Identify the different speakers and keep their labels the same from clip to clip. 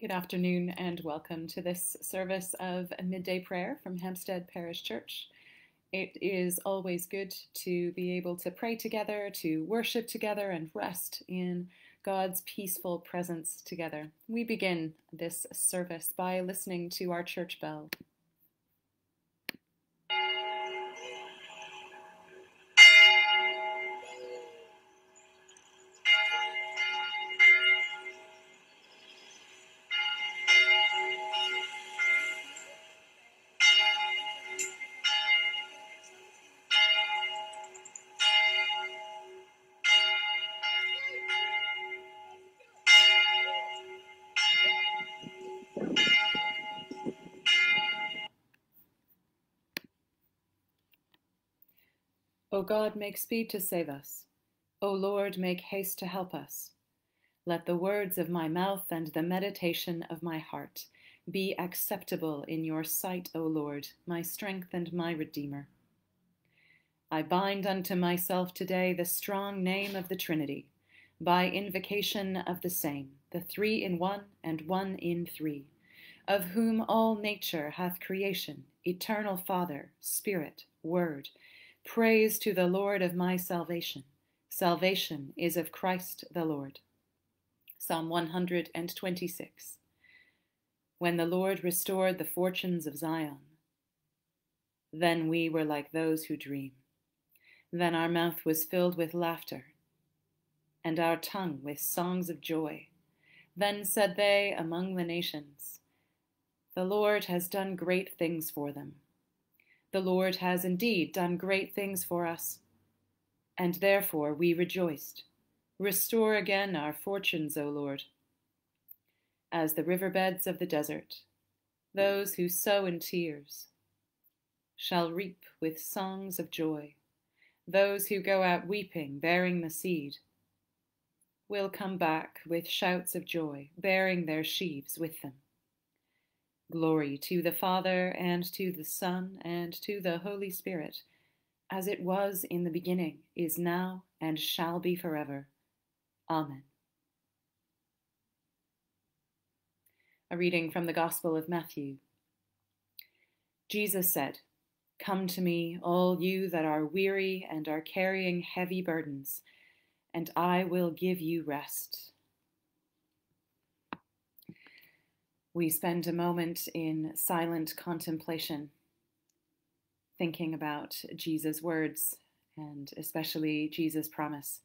Speaker 1: Good afternoon and welcome to this service of a midday prayer from Hampstead Parish Church. It is always good to be able to pray together, to worship together, and rest in God's peaceful presence together. We begin this service by listening to our church bell. O God, make speed to save us. O Lord, make haste to help us. Let the words of my mouth and the meditation of my heart be acceptable in your sight, O Lord, my strength and my Redeemer. I bind unto myself today the strong name of the Trinity, by invocation of the same, the three in one and one in three, of whom all nature hath creation, eternal Father, Spirit, Word, Praise to the Lord of my salvation. Salvation is of Christ the Lord. Psalm 126. When the Lord restored the fortunes of Zion, then we were like those who dream. Then our mouth was filled with laughter, and our tongue with songs of joy. Then said they among the nations, The Lord has done great things for them. The Lord has indeed done great things for us, and therefore we rejoiced. Restore again our fortunes, O Lord. As the river beds of the desert, those who sow in tears shall reap with songs of joy. Those who go out weeping, bearing the seed, will come back with shouts of joy, bearing their sheaves with them. Glory to the Father, and to the Son, and to the Holy Spirit, as it was in the beginning, is now, and shall be forever. Amen. A reading from the Gospel of Matthew. Jesus said, Come to me, all you that are weary and are carrying heavy burdens, and I will give you rest. We spend a moment in silent contemplation, thinking about Jesus' words and especially Jesus' promise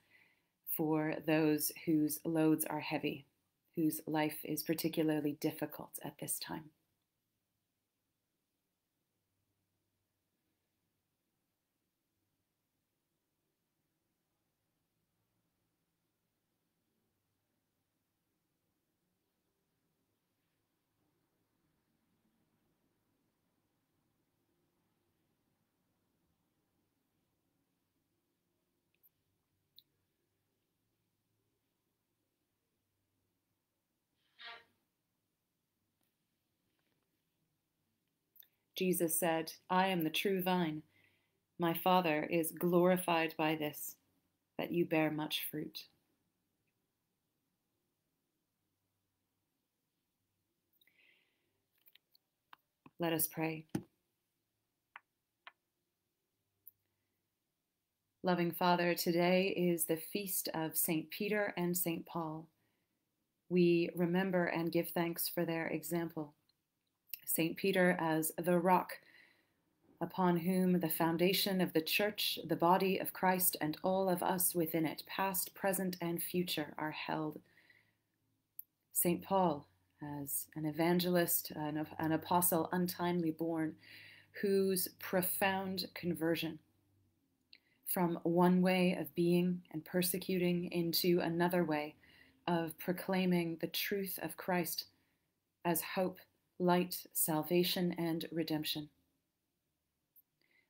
Speaker 1: for those whose loads are heavy, whose life is particularly difficult at this time. Jesus said, I am the true vine. My Father is glorified by this, that you bear much fruit. Let us pray. Loving Father, today is the feast of St. Peter and St. Paul. We remember and give thanks for their example. St. Peter as the rock upon whom the foundation of the church, the body of Christ, and all of us within it, past, present, and future, are held. St. Paul as an evangelist, an, an apostle untimely born, whose profound conversion from one way of being and persecuting into another way of proclaiming the truth of Christ as hope light, salvation, and redemption.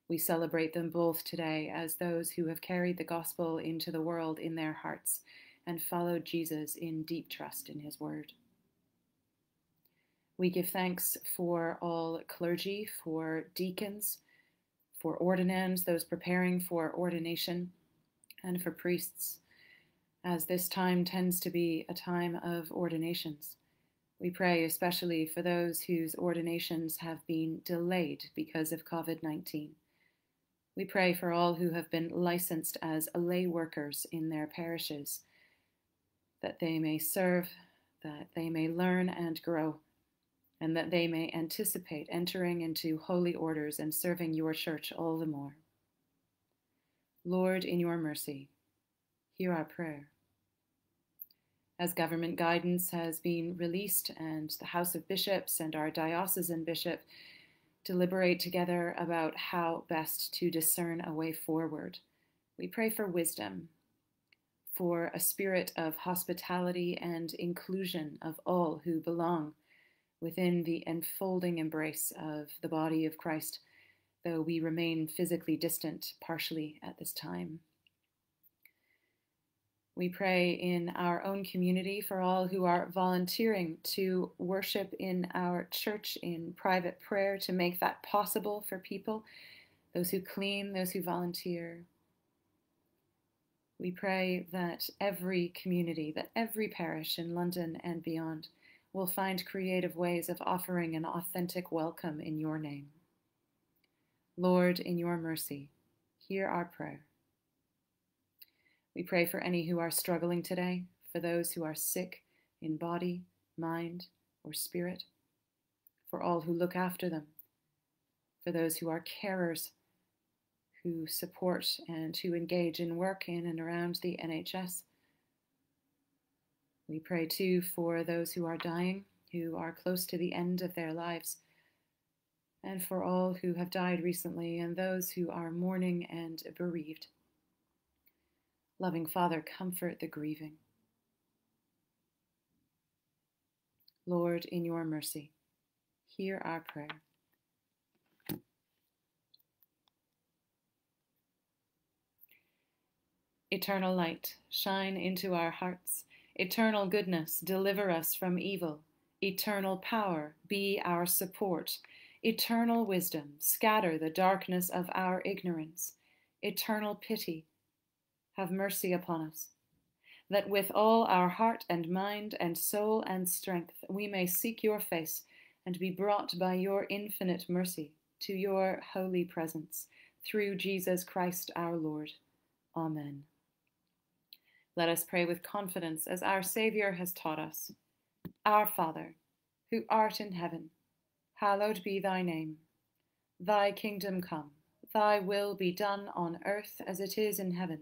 Speaker 1: We celebrate them both today as those who have carried the gospel into the world in their hearts and followed Jesus in deep trust in his word. We give thanks for all clergy, for deacons, for ordinands, those preparing for ordination, and for priests, as this time tends to be a time of ordinations We pray especially for those whose ordinations have been delayed because of COVID 19. We pray for all who have been licensed as lay workers in their parishes, that they may serve, that they may learn and grow, and that they may anticipate entering into holy orders and serving your church all the more. Lord, in your mercy, hear our prayer. As government guidance has been released and the House of Bishops and our diocesan bishop deliberate together about how best to discern a way forward. We pray for wisdom, for a spirit of hospitality and inclusion of all who belong within the enfolding embrace of the body of Christ, though we remain physically distant partially at this time. We pray in our own community for all who are volunteering to worship in our church in private prayer to make that possible for people, those who clean, those who volunteer. We pray that every community, that every parish in London and beyond will find creative ways of offering an authentic welcome in your name. Lord, in your mercy, hear our prayer. We pray for any who are struggling today, for those who are sick in body, mind, or spirit, for all who look after them, for those who are carers, who support and who engage in work in and around the NHS. We pray too for those who are dying, who are close to the end of their lives, and for all who have died recently and those who are mourning and bereaved. Loving Father, comfort the grieving. Lord, in your mercy, hear our prayer. Eternal light, shine into our hearts. Eternal goodness, deliver us from evil. Eternal power, be our support. Eternal wisdom, scatter the darkness of our ignorance. Eternal pity, have mercy upon us, that with all our heart and mind and soul and strength we may seek your face and be brought by your infinite mercy to your holy presence, through Jesus Christ our Lord. Amen. Let us pray with confidence as our Saviour has taught us. Our Father, who art in heaven, hallowed be thy name. Thy kingdom come, thy will be done on earth as it is in heaven.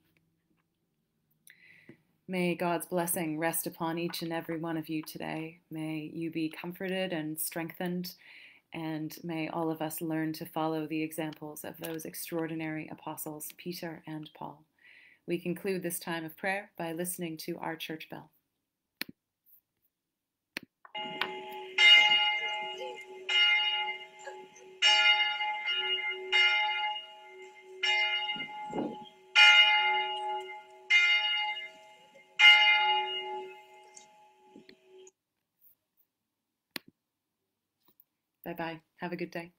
Speaker 1: May God's blessing rest upon each and every one of you today. May you be comforted and strengthened, and may all of us learn to follow the examples of those extraordinary apostles, Peter and Paul. We conclude this time of prayer by listening to our church bell. Bye bye. Have a good day.